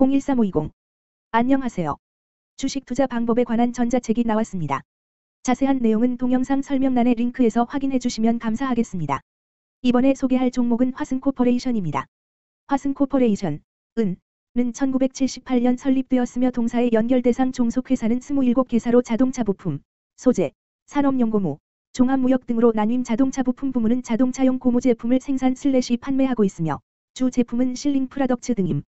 013-520. 안녕하세요. 주식 투자 방법에 관한 전자책이 나왔습니다. 자세한 내용은 동영상 설명란의 링크에서 확인해 주시면 감사하겠습니다. 이번에 소개할 종목은 화승코퍼레이션입니다. 화승코퍼레이션, 은, 는 1978년 설립되었으며 동사의 연결 대상 종속회사는 27개사로 자동차 부품, 소재, 산업용고무, 종합무역 등으로 나뉜 자동차 부품 부문은 자동차용 고무 제품을 생산 슬래시 판매하고 있으며 주 제품은 sealing products 등임.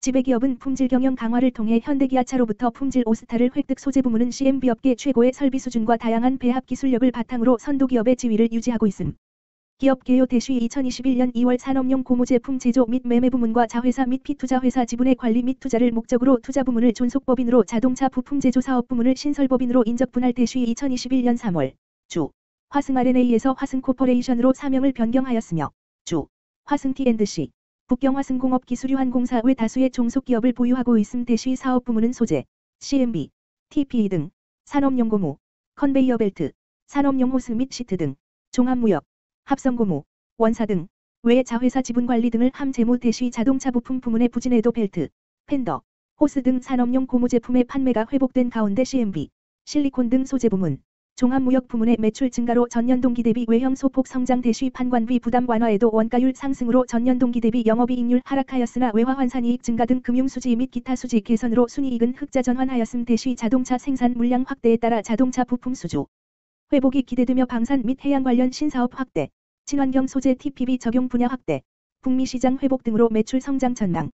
지배기업은 품질 경영 강화를 통해 현대기아차로부터 품질 오스타를 획득 소재 부문은 CMB 업계 최고의 설비 수준과 다양한 배합 기술력을 바탕으로 선도기업의 지위를 유지하고 있음. 기업 개요 대시 2021년 2월 산업용 고무 제품 제조 및 매매 부문과 자회사 및 피투자회사 지분의 관리 및 투자를 목적으로 투자 부문을 존속법인으로 자동차 부품 제조 사업 부문을 신설법인으로 인적 분할 대시 2021년 3월 주 화승 R&A에서 화승 코퍼레이션으로 사명을 변경하였으며 주 화승 T&C 북경 화승공업 기술유한공사 외 다수의 종속기업을 보유하고 있음 대시 사업 부문은 소재, CMB, TPE 등 산업용 고무, 컨베이어 벨트, 산업용 호스 및 시트 등 종합무역, 합성고무, 원사 등 외 자회사 지분관리 등을 함 재무 대시 자동차 부품 부문의 부진에도 벨트, 펜더, 호스 등 산업용 고무 제품의 판매가 회복된 가운데 CMB, 실리콘 등 소재 부문, 종합무역 부문의 매출 증가로 전년 동기 대비 외형 소폭 성장 대시 판관비 부담 완화에도 원가율 상승으로 전년 동기 대비 영업이익률 하락하였으나 외화 환산이익 증가 등 금융수지 및 기타 수지 개선으로 순이익은 흑자 전환하였음 대시 자동차 생산 물량 확대에 따라 자동차 부품 수주 회복이 기대되며 방산 및 해양 관련 신사업 확대, 친환경 소재 TPB 적용 분야 확대, 북미 시장 회복 등으로 매출 성장 전망.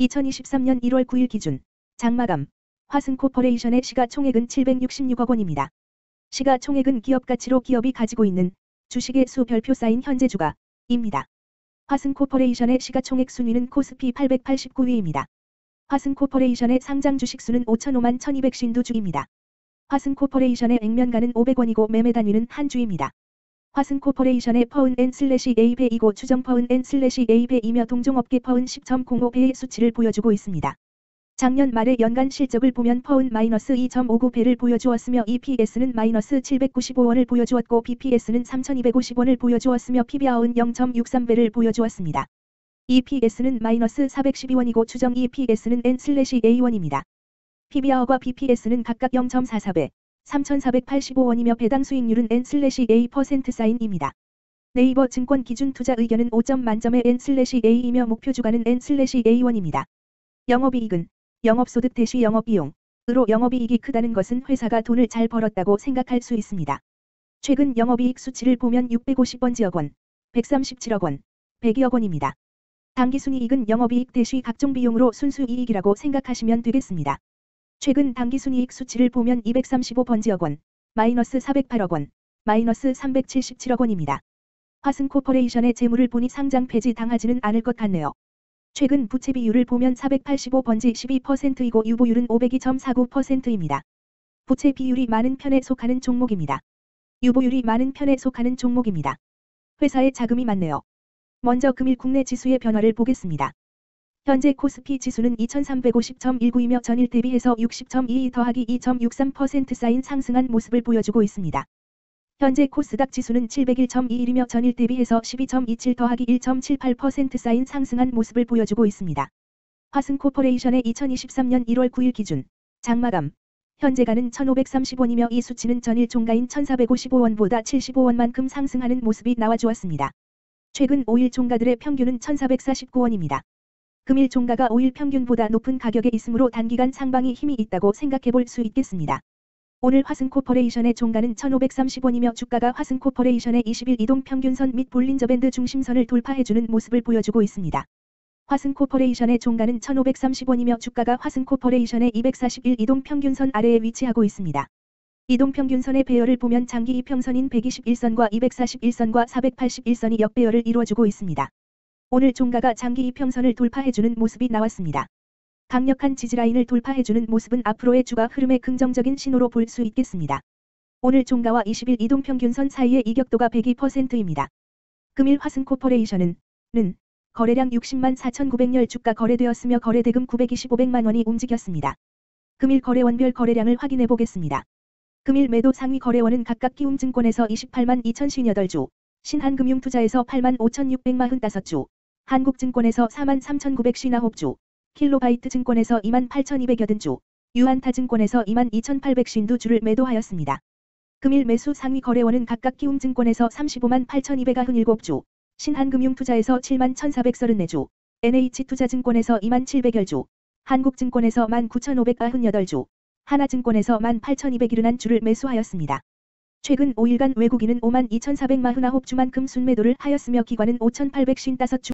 2023년 1월 9일 기준 장마감 화승코퍼레이션의 시가총액은 766억 원입니다. 시가총액은 기업 가치로 기업이 가지고 있는 주식의 수 별표 쌓인 현재 주가입니다. 화승코퍼레이션의 시가총액 순위는 코스피 889위입니다. 화승코퍼레이션의 상장 주식수는 5,005만 1,200신두주입니다. 화승코퍼레이션의 액면가는 500원이고 매매 단위는 한 주입니다. 화승코퍼레이션의 퍼은 N 슬래시 A배이고 추정 PER은 N 슬래시 A배이며 동종업계 PER은 10.05배의 수치를 보여주고 있습니다. 작년 말의 연간 실적을 보면 퍼은 마이너스 2.59배를 보여주었으며 EPS는 마이너스 795원을 보여주었고 BPS는 3250원을 보여주었으며 PBR은 0.63배를 보여주었습니다. EPS는 마이너스 412원이고 추정 EPS는 N/A1입니다. PBR과 BPS는 각각 0.44배, 3,485원이며 배당 수익률은 N/A%사인입니다. 네이버 증권 기준 투자 의견은 5점 만점의 N/A이며 목표 주가는 N/A1입니다. 영업이익은 영업소득 대시 영업비용으로 영업이익이 크다는 것은 회사가 돈을 잘 벌었다고 생각할 수 있습니다. 최근 영업이익 수치를 보면 650원지억 원, 137억 원, 102억 원입니다. 당기순이익은 영업이익 대시 각종 비용으로 순수이익이라고 생각하시면 되겠습니다. 최근 당기순이익 수치를 보면 235번지억 원, 마이너스 408억 원, 마이너스 377억 원입니다. 화승코퍼레이션의 재무를 보니 상장 폐지 당하지는 않을 것 같네요. 최근 부채 비율을 보면 485번지 12%이고 유보율은 502.49%입니다. 부채 비율이 많은 편에 속하는 종목입니다. 유보율이 많은 편에 속하는 종목입니다. 회사에 자금이 많네요. 먼저 금일 국내 지수의 변화를 보겠습니다. 현재 코스피 지수는 2350.19이며 전일 대비해서 60.22 더하기 2.63% 쌓인 상승한 모습을 보여주고 있습니다. 현재 코스닥 지수는 701.21이며 전일 대비해서 12.27 더하기 1.78% 쌓인 상승한 모습을 보여주고 있습니다. 화승코퍼레이션의 2023년 1월 9일 기준 장마감 현재가는 1530원이며 이 수치는 전일 종가인 1455원보다 75원만큼 상승하는 모습이 나와주었습니다. 최근 5일 종가들의 평균은 1449원입니다. 금일 종가가 5일 평균보다 높은 가격에 있으므로 단기간 상방이 힘이 있다고 생각해 볼 수 있겠습니다. 오늘 화승코퍼레이션의 종가는 1530원이며 주가가 화승코퍼레이션의 20일 이동 평균선 및 볼린저밴드 중심선을 돌파해주는 모습을 보여주고 있습니다. 화승코퍼레이션의 종가는 1530원이며 주가가 화승코퍼레이션의 241 이동 평균선 아래에 위치하고 있습니다. 이동평균선의 배열을 보면 장기 이평선인 121선과 241선과 481선이 역배열을 이루어주고 있습니다. 오늘 종가가 장기 이평선을 돌파해주는 모습이 나왔습니다. 강력한 지지라인을 돌파해주는 모습은 앞으로의 주가 흐름의 긍정적인 신호로 볼 수 있겠습니다. 오늘 종가와 20일 이동평균선 사이의 이격도가 102%입니다. 금일 화승코퍼레이션은 는 거래량 60만 4,900열 주가 거래되었으며 거래대금 925백만 원이 움직였습니다. 금일 거래원별 거래량을 확인해 보겠습니다. 금일 매도 상위 거래원은 각각 키움증권에서 28만 2,058주, 신한금융투자에서 8만 5,645주, 한국증권에서 4만 3,959주, 킬로바이트 증권에서 28,280주, 유한타 증권에서 22,850주를 매도하였습니다. 금일 매수 상위 거래원은 각각 키움증권에서 35만 8,297주, 신한금융투자에서 7만 1,434주, NH투자증권에서 2만 700여주, 한국증권에서 1만 9,598주, 하나증권에서 1만 8,271주를 매수하였습니다. 최근 5일간 외국인은 5만 2,449주만큼 순매도를 하였으며 기관은 5,855주